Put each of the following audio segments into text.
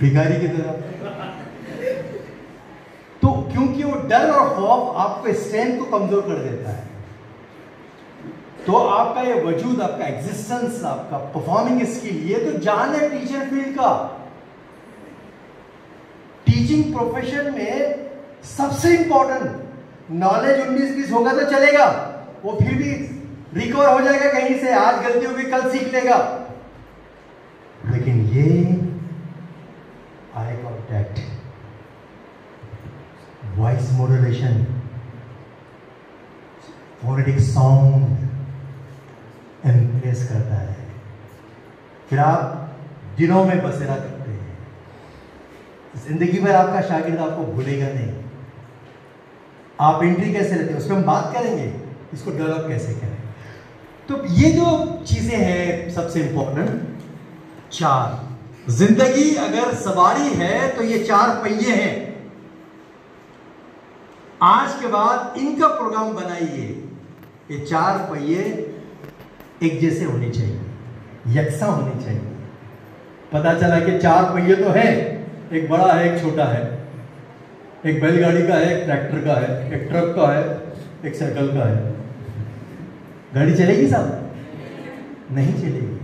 भिखारी की तरह। तो क्योंकि वो डर और खौफ आपके स्ट्रेंथ को कमज़ोर कर देता है तो आपका ये वजूद, आपका एग्जिस्टेंस आपका परफॉर्मिंग स्किल ये तो जान है टीचर फ़ील्ड का। टीचिंग प्रोफेशन में सबसे इंपॉर्टेंट नॉलेज उन्नीस बीस होगा तो चलेगा, वो फिर भी रिकवर हो जाएगा कहीं से, आज गलती होगी कल सीख लेगा। लेकिन ये eye contact voice modulation phonetic sound impress करता है। फिर आप दिनों में बसेरा करते हैं। ज़िंदगी भर आपका शागिर्द आपको भूलेगा नहीं। आप एंट्री कैसे लेते हैं, उस पर हम बात करेंगे, इसको डेवलप कैसे करें। तो ये जो चीज़ें हैं, सबसे इंपॉर्टेंट चार। ज़िंदगी अगर सवारी है तो ये चार पहिए हैं। आज के बाद इनका प्रोग्राम बनाइए। ये चार पहिए एक जैसे होने चाहिए, यकसा होने चाहिए। पता चला कि चार पहिए तो है, एक बड़ा है, एक छोटा है। एक बैलगाड़ी का है, एक ट्रैक्टर का है, एक ट्रक का है, एक साइकिल का है। गाड़ी चलेगी साहब नहीं चलेगी।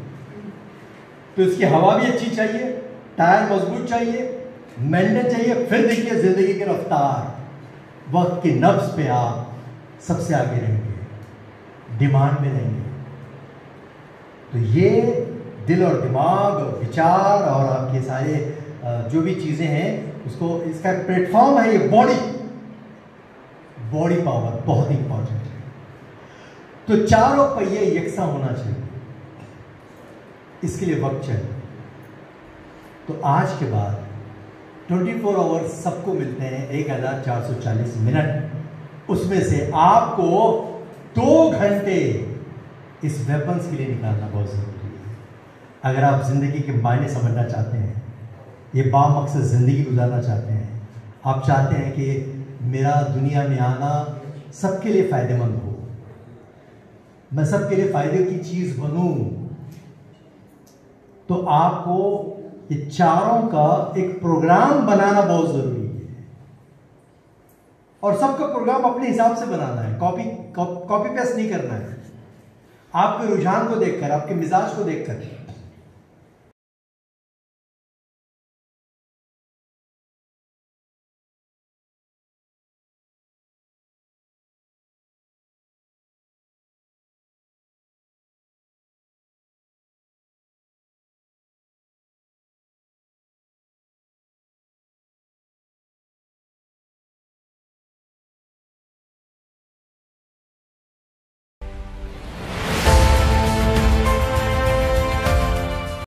तो इसकी हवा भी अच्छी चाहिए, टायर मज़बूत चाहिए मेंटेन चाहिए, फिर देखिए ज़िंदगी की रफ्तार। वक्त के नब्स पे आप सबसे आगे रहेंगे, डिमांड में रहेंगे। तो ये दिल और दिमाग और विचार और आपके सारे जो भी चीज़ें हैं, उसको, इसका प्लेटफॉर्म है ये बॉडी बॉडी पावर बहुत इंपॉर्टेंट है। तो चारों पहिए यकसा होना चाहिए। इसके लिए वक्त चाहिए। तो आज के बाद 24 फोर आवर्स सबको मिलते हैं, एक हज़ार चार सौ चालीस मिनट। उसमें से आपको दो घंटे इस वेपन्स के लिए निकालना बहुत ज़रूरी है। अगर आप ज़िंदगी के मायने समझना चाहते हैं, ये बामकसद ज़िंदगी गुजारना चाहते हैं, आप चाहते हैं कि मेरा दुनिया में आना सबके लिए फ़ायदेमंद हो। मैं सबके लिए फ़ायदे की चीज़ बनूं तो आपको ये चारों का एक प्रोग्राम बनाना बहुत ज़रूरी है। और सबका प्रोग्राम अपने हिसाब से बनाना है। कॉपी कॉपी पेस्ट नहीं करना है। आपके रुझान को देखकर, आपके मिजाज को देखकर।